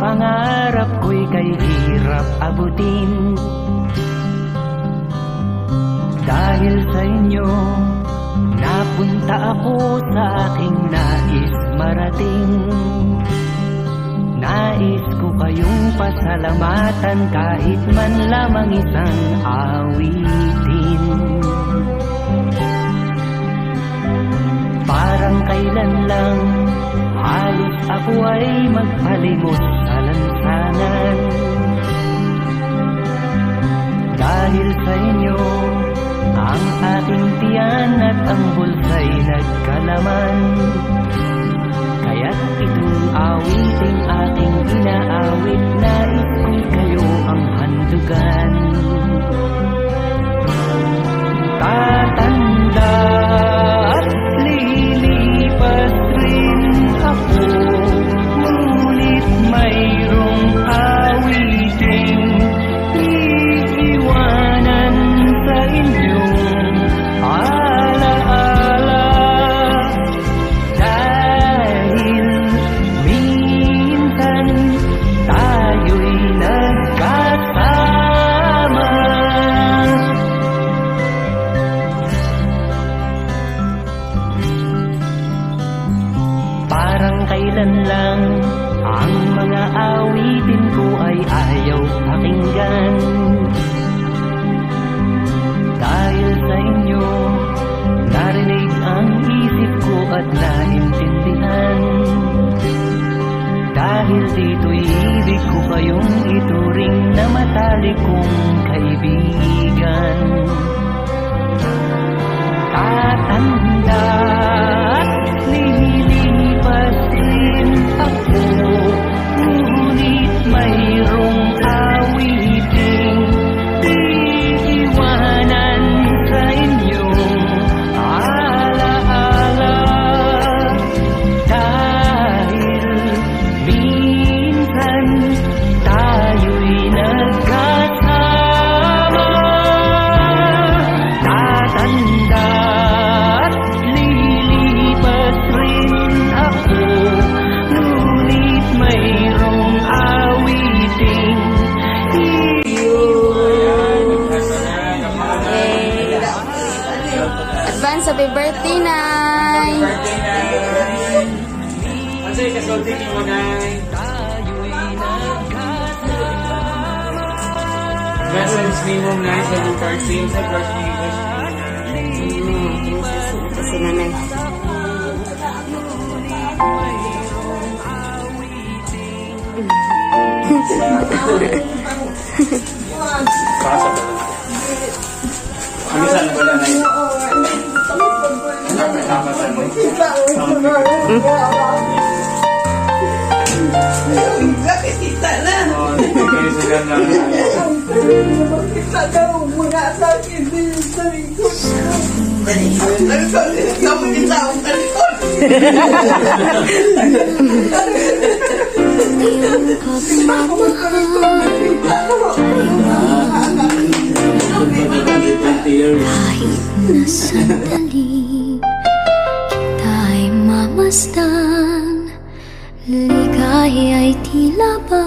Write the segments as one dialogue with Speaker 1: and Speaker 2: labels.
Speaker 1: pangarap ko'y kay hirap abutin. Dahil sa inyo Napunta ako sa aking nais marating. Nais ko kayong pasalamatan kahit man lamang isang awitin. Parang kailan lang ako ay magpalimot sa lansangan Dahil sa inyo ang ating tiyan at ang bulsa'y nagkalaman. Kaya't itong awiting kailan lang. Ang mga awitin ko ay ayaw pakinggan. Dahil sa inyo, narinig ang isip ko at naintindihan. Dahil dito'y ibig ko kayong ituring na matalik kong kaibigan. Tatanda
Speaker 2: Advance happy birthday, Nay!
Speaker 3: Ano yung kasulti mo, Nay? Message ni mo, Nay, sa yung birthday. Sa birthday ko.
Speaker 2: Kasi nanay.
Speaker 3: Pasa ba? Ano saan ba na, Nay? Napasan mo. Oh, kayo sila na.
Speaker 4: Kahit sandali Kita'y mamasdan Ligay ay tila ba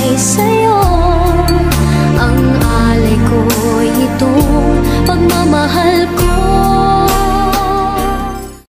Speaker 4: ay sa'yo.